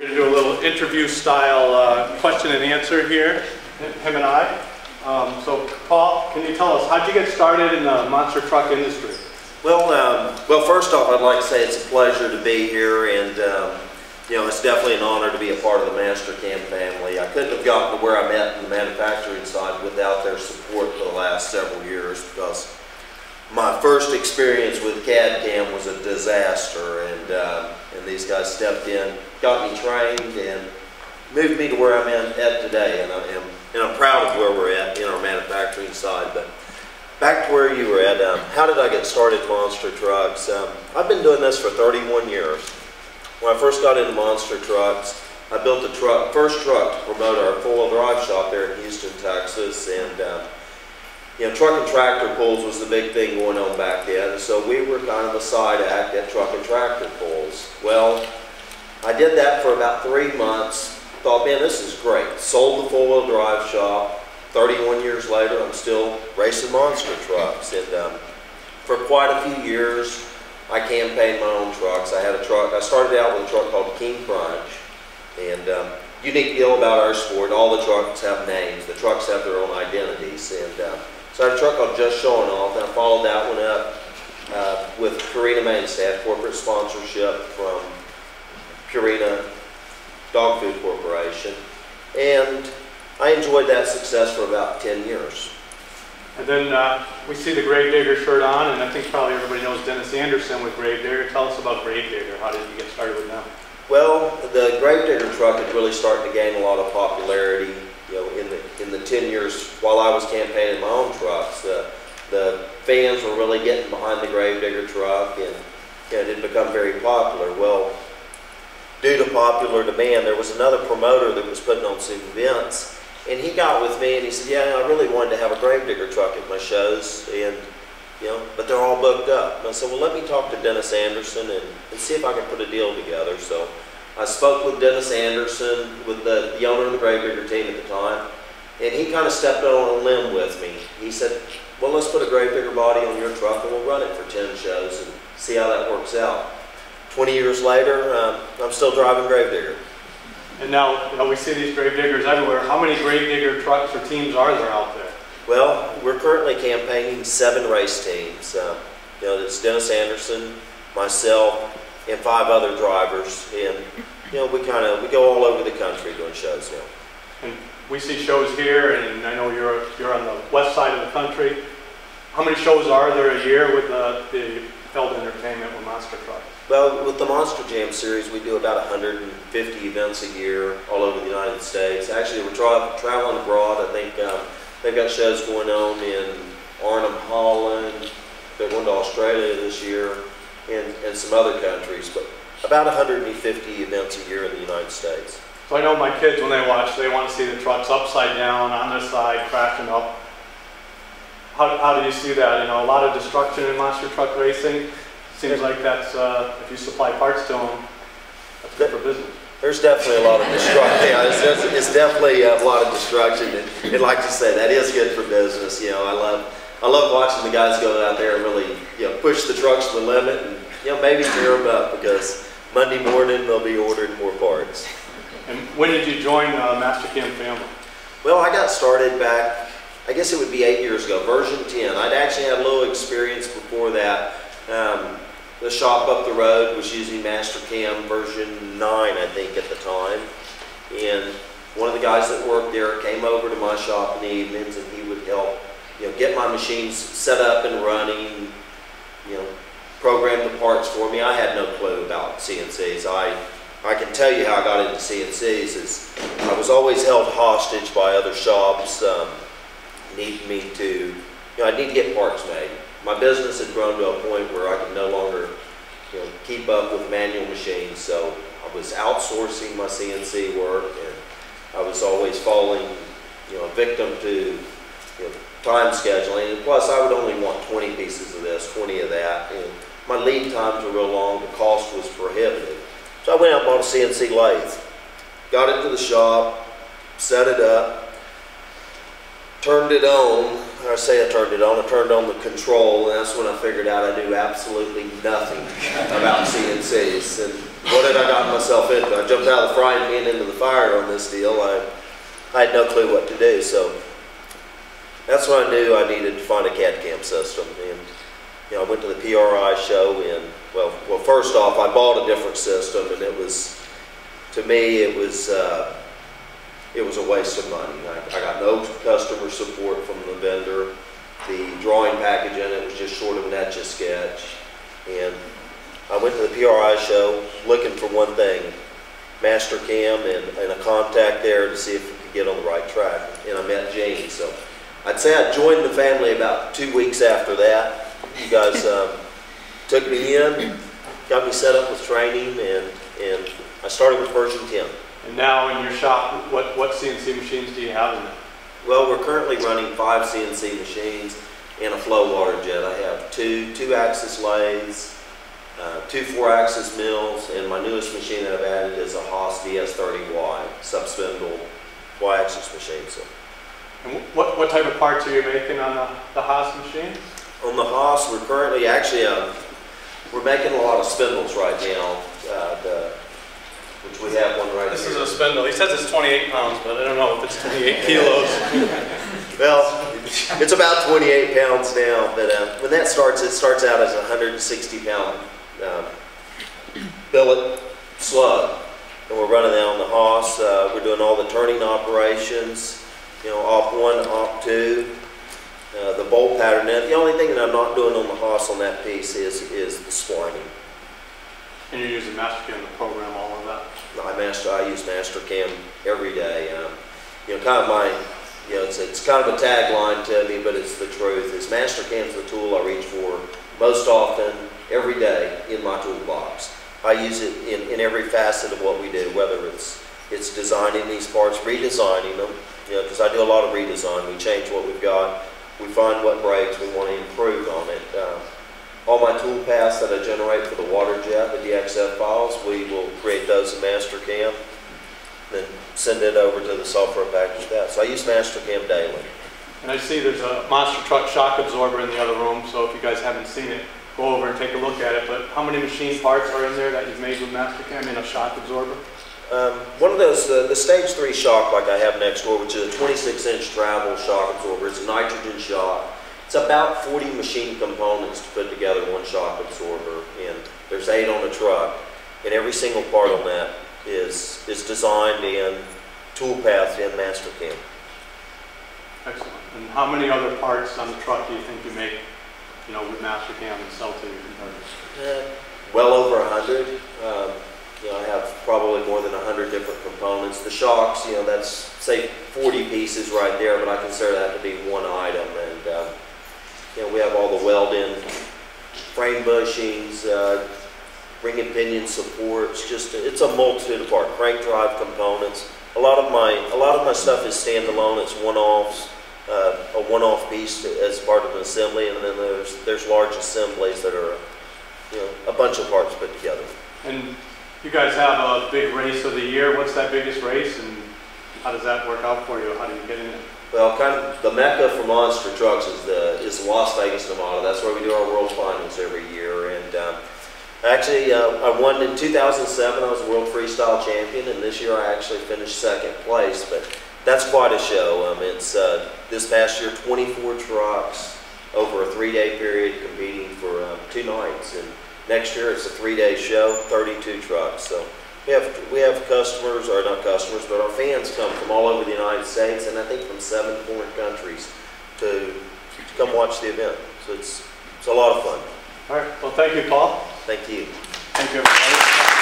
We're going to do a little interview style uh, question and answer here, him and I. Um, so, Paul, can you tell us, how'd you get started in the monster truck industry? Well, um, well, first off, I'd like to say it's a pleasure to be here, and um, you know, it's definitely an honor to be a part of the Mastercam family. I couldn't have gotten to where I'm at in the manufacturing side without their support for the last several years, because my first experience with CAD CAM was a disaster, and uh, and these guys stepped in, got me trained, and moved me to where I'm at today, and I am and I'm proud of where we're at in our manufacturing side. But back to where you were at, um, how did I get started monster trucks? Um, I've been doing this for 31 years. When I first got into monster trucks, I built the truck, first truck to promote our four-wheel drive shop there in Houston, Texas, and uh, you know, truck and tractor pulls was the big thing going on back then. So we were kind of a side act at truck and tractor pulls. Well, I did that for about three months. Thought, man, this is great. Sold the four-wheel drive shop. 31 years later, I'm still racing monster trucks. And um, for quite a few years, I campaigned my own trucks. I had a truck. I started out with a truck called King Crunch. And um, unique deal about our sport, all the trucks have names. The trucks have their own identities. And uh, so I had a truck called Just Showing Off, and I followed that one up uh, with Purina Mainstay, corporate sponsorship from Purina Dog Food Corporation. And I enjoyed that success for about 10 years. And then uh, we see the Gravedigger shirt on, and I think probably everybody knows Dennis Anderson with Gravedigger. Tell us about Gravedigger. How did you get started with them? Well, the Gravedigger truck is really starting to gain a lot of popularity. You know, in the in the 10 years while I was campaigning my own trucks, uh, the fans were really getting behind the Gravedigger truck, and you know, it had become very popular. Well, due to popular demand, there was another promoter that was putting on some events, and he got with me and he said, "Yeah, I really wanted to have a Gravedigger truck at my shows, and you know, but they're all booked up." And I said, "Well, let me talk to Dennis Anderson and, and see if I can put a deal together." So I spoke with Dennis Anderson, with the, the owner of the Gravedigger team at the time, and he kind of stepped out on a limb with me. He said, "Well, let's put a Gravedigger body on your truck and we'll run it for 10 shows and see how that works out." 20 years later, um, I'm still driving Gravedigger. And now, know, we see these Gravediggers everywhere. How many Gravedigger trucks or teams are there out there? Well, we're currently campaigning seven race teams. Uh, you know, it's Dennis Anderson, myself, and five other drivers. And, you know, we kind of, we go all over the country doing shows now. And we see shows here, and I know you're, you're on the west side of the country. How many shows are there a year with the, the Feld Entertainment with Monster Trucks? Well, with the Monster Jam series, we do about 150 events a year all over the United States. Actually, we're tra traveling abroad. I think um, they've got shows going on in Arnhem, Holland. They're going to Australia this year and, and some other countries, but about 150 events a year in the United States. So I know my kids, when they watch, they want to see the trucks upside down, on their side, crashing up. How, how do you see that? You know, a lot of destruction in monster truck racing. Seems like that's, uh, if you supply parts to them, that's good for business. There's definitely a lot of destruction. Yeah, it's, it's, it's, definitely a lot of destruction, and, and like you say, that is good for business. You know, I love I love watching the guys go out there and really you know push the trucks to the limit, and you know maybe tear them up because Monday morning they'll be ordering more parts. And when did you join the Mastercam family? Well, I got started back, I guess it would be eight years ago, version 10. I'd actually had a little experience before that. Um, the shop up the road was using Mastercam version 9, I think, at the time. And one of the guys that worked there came over to my shop in the evenings and he would help, you know, get my machines set up and running, you know, program the parts for me. I had no clue about CNCs. I, I can tell you how I got into CNCs is I was always held hostage by other shops um, needing me to, you know, I need to get parts made my business had grown to a point where I could no longer you know, keep up with manual machines. So I was outsourcing my CNC work and I was always falling you know, victim to you know, time scheduling. And plus I would only want 20 pieces of this, 20 of that. And my lead times were real long, the cost was prohibitive. So I went out and bought a CNC lathe. Got it to the shop, set it up, turned it on. I say I turned it on. I turned on the control, and that's when I figured out I knew absolutely nothing about CNCs. And what had I gotten myself into? I jumped out of the frying pan into the fire on this deal. I, I had no clue what to do, so that's when I knew I needed to find a CAD cam system. And, you know, I went to the PRI show and, well, well, first off, I bought a different system and it was, to me, it was, uh, it was a waste of money. I, I got no customer support from the vendor. The drawing package in it was just short of an etch a sketch. And I went to the PRI show looking for one thing, Mastercam and, and a contact there to see if we could get on the right track. And I met Jane, so I'd say I joined the family about two weeks after that. You guys um, took me in, got me set up with training, and, and I started with version 10. And now in your shop, what, what CNC machines do you have in there? Well, we're currently running five CNC machines and a flow water jet. I have two two-axis lathes, uh, two four-axis mills, and my newest machine that I've added is a Haas DS30Y subspindle Y-axis machine. So And what, what type of parts are you making on the, the Haas machine? on the Haas, we're currently actually um, we're making a lot of spindles right now. Uh, the, which we have one right This here. is a spindle. He says it's 28 pounds, but I don't know if it's 28 kilos. Well, it's about 28 pounds now, but uh, when that starts, it starts out as a 160 pound um, billet slug. And we're running that on the Haas. Uh, we're doing all the turning operations, you know, op one, op two, uh, the bolt pattern. Now, the only thing that I'm not doing on the Haas on that piece is, is the splining. And you're using Mastercam to program all of that. I master, I use Mastercam every day. Um, you know, kind of my, you know, it's, it's kind of a tagline to me, but it's the truth. Is Mastercam's the tool I reach for most often, every day in my toolbox. I use it in, in every facet of what we do, whether it's it's designing these parts, redesigning them. You know, because I do a lot of redesign. We change what we've got. We find what breaks. We want to improve on it. Um, all my tool paths that I generate for the water jet, the DXF files, we will create those in Mastercam, then send it over to the software package that. So I use Mastercam daily. And I see there's a monster truck shock absorber in the other room, so if you guys haven't seen it, go over and take a look at it. But how many machine parts are in there that you've made with Mastercam in a shock absorber? Um, one of those, uh, the stage three shock like I have next door, which is a 26 inch travel shock absorber, it's a nitrogen shock. It's about 40 machine components to put together one shock absorber, and there's eight on a truck. And every single part on that is, is designed in toolpath in Mastercam. Excellent. And how many other parts on the truck do you think you make, you know, with Mastercam and sell to your competitors? Eh, Well over a hundred. Um, You know, I have probably more than a hundred different components. The shocks, you know, that's, say, forty pieces right there, but I consider that to be one item. And, uh, you know, we have all the weld-in frame bushings, uh, ring and pinion supports, just, it's a multitude of parts, crank drive components. A lot of my, a lot of my stuff is standalone, it's one-offs, uh, a one-off piece as part of an assembly, and then there's, there's large assemblies that are, you know, a bunch of parts put together. And you guys have a big race of the year. What's that biggest race and how does that work out for you? How do you get in it? Well, kind of, the mecca for monster trucks is the, is Las Vegas, Nevada. That's where we do our world finals every year. And, um, actually, uh, I won in 2007. I was world freestyle champion, and this year I actually finished second place. But that's quite a show. Um, it's, uh, this past year, 24 trucks over a three-day period competing for, um, two nights. And next year, it's a three-day show, 32 trucks. So we have, we have customers, or not customers, but our fans come from all over the United States, and I think from seven foreign countries to, to come watch the event. So it's, it's a lot of fun. All right. Well, thank you, Paul. Thank you. Thank you, everybody.